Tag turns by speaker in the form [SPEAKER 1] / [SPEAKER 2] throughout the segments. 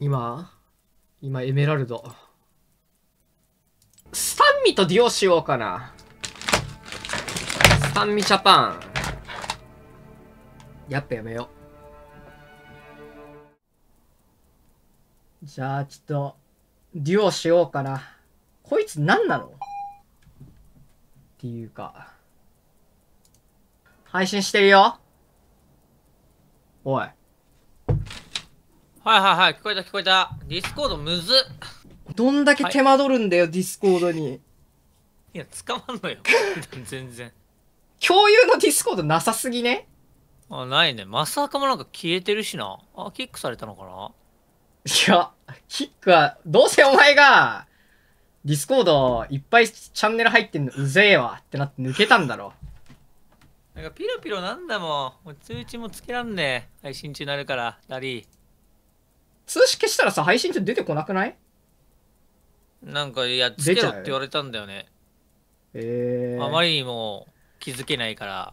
[SPEAKER 1] 今？今エメラルド。スタンミとデュオしようかな。スタンミジャパン。やっぱやめよう。じゃあちょっとデュオしようかな。こいつ何なの？っていうか。配信してるよ。おい。
[SPEAKER 2] はいはいはい、聞こえた聞こえた。ディスコードむずっ。
[SPEAKER 1] どんだけ手間取るんだよ、ディスコードに。
[SPEAKER 2] いや、捕まんのよ。全然。
[SPEAKER 1] 共有のディスコードなさすぎね
[SPEAKER 2] あ、ないね。まさかもなんか消えてるしな。あ、キックされたのかない
[SPEAKER 1] や、キックは、どうせお前が、ディスコードいっぱいチャンネル入ってんのうぜえわってなって抜けたんだろ。
[SPEAKER 2] なんかピロピロなんだもん。もう通知もつけらんねえ。配信中になるから、ダリー。
[SPEAKER 1] 通知消したらさ、配信中出てこなくない？
[SPEAKER 2] なんか、いや、つけろって言われたんだよね。
[SPEAKER 1] えー。
[SPEAKER 2] あまりにも気づけないから。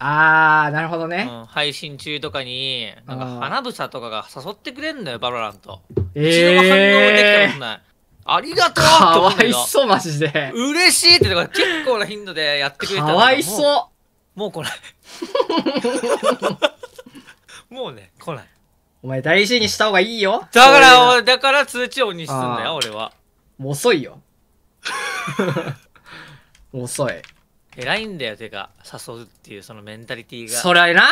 [SPEAKER 1] あー、なるほどね。
[SPEAKER 2] うん、配信中とかに、なんか花房とかが誘ってくれんのよ、バロラント。
[SPEAKER 1] え
[SPEAKER 2] 一度も反応できた
[SPEAKER 1] え
[SPEAKER 2] ことない。ありがとう
[SPEAKER 1] ー。かわいそう、マジで。
[SPEAKER 2] 嬉しいってとか結構な頻度でやってくれた
[SPEAKER 1] かわいそうう。
[SPEAKER 2] もう来ない もうね来ない
[SPEAKER 1] お前大事にした方がいいよ。
[SPEAKER 2] だからだから通知音にすんだよ俺は
[SPEAKER 1] もう遅いよ。もう遅い。
[SPEAKER 2] 偉いんだよてか誘うっていうそのメンタリティーが
[SPEAKER 1] それな？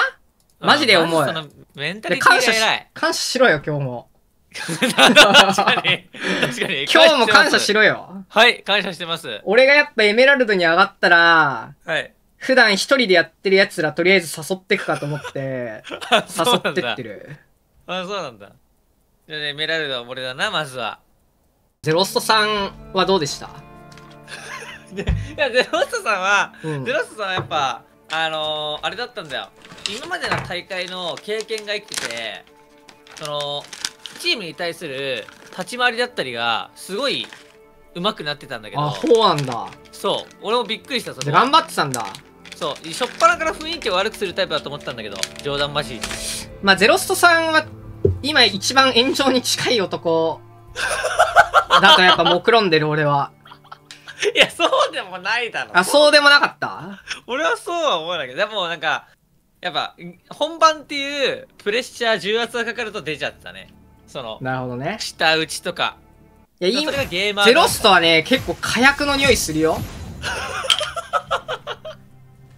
[SPEAKER 1] マジで思う
[SPEAKER 2] メンタ
[SPEAKER 1] で
[SPEAKER 2] リティが偉い
[SPEAKER 1] 感謝しろよ、今日も。
[SPEAKER 2] 確かに確かに
[SPEAKER 1] 今日も感謝し
[SPEAKER 2] ろ
[SPEAKER 1] ろよ。
[SPEAKER 2] はい感謝してます
[SPEAKER 1] 俺がやっぱエメラルドに上がったら、
[SPEAKER 2] はい
[SPEAKER 1] 普段一人でやってる奴らとりあえず誘ってくかと思って、誘ってってる。
[SPEAKER 2] あそうなんだ。じゃあねメラルドは俺だなまずは。
[SPEAKER 1] ゼロストさんはどうでした？
[SPEAKER 2] いやゼロストさんは
[SPEAKER 1] うん。
[SPEAKER 2] ゼロスさんはやっぱあのー、あれだったんだよ。今までの大会の経験が生きててそのチームに対する立ち回りだったりがすごい上手くなってたんだけ
[SPEAKER 1] あ、
[SPEAKER 2] ど。
[SPEAKER 1] そうなんだ。
[SPEAKER 2] そう。俺もびっくりしたそ
[SPEAKER 1] で、
[SPEAKER 2] の
[SPEAKER 1] 頑張ってたんだ。
[SPEAKER 2] そう。しょっぱなから雰囲気を悪くするタイプだと思ってたんだけど冗談交じり
[SPEAKER 1] まあ、ゼロストさんは、今一番炎上に近い男、だとやっぱ目論んでる俺は。
[SPEAKER 2] いやそうでもないだろ。
[SPEAKER 1] あ、そうでもなかった？
[SPEAKER 2] 俺はそうは思わないけど。でもなんかやっぱ本番っていうプレッシャー重圧がかかると出ちゃってたね。その
[SPEAKER 1] なるほどね。
[SPEAKER 2] 舌打ちとか。
[SPEAKER 1] いや、
[SPEAKER 2] そ
[SPEAKER 1] 今
[SPEAKER 2] ゲーマー
[SPEAKER 1] ゼロストはね、結構火薬の匂いするよ。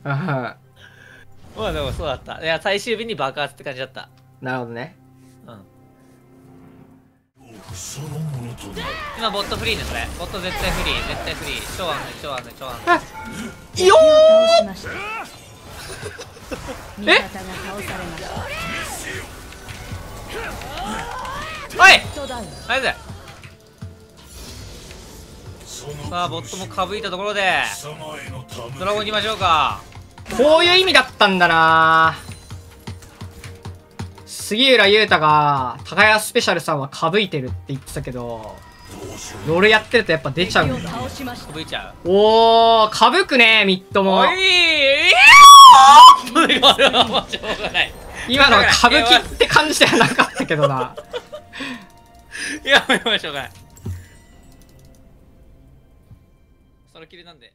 [SPEAKER 2] まあでもそうだった。いや最終日に爆発って感じだった。
[SPEAKER 1] なるほどね。
[SPEAKER 2] うん。今ボットフリーねそれ。ボット絶対フリー。絶対フリー。超安全超安全超安全
[SPEAKER 1] よ
[SPEAKER 3] 倒しました味方が倒されました
[SPEAKER 2] おい！ナイス！さあボットもかぶいたところでドラゴン行きましょうか。
[SPEAKER 1] こういう意味だったんだな杉浦優太が、高谷スペシャルさんはかぶいてるって言ってたけど、ロールやってるとやっぱ出ちゃうんだ。
[SPEAKER 3] 倒しました
[SPEAKER 2] かぶいちゃう
[SPEAKER 1] おー、かぶくねミッドも
[SPEAKER 2] お。いえー今のはもうしょうがない
[SPEAKER 1] 今のは歌舞伎って感じではなかったけどな。
[SPEAKER 2] いやもうしょうがないその切りなんで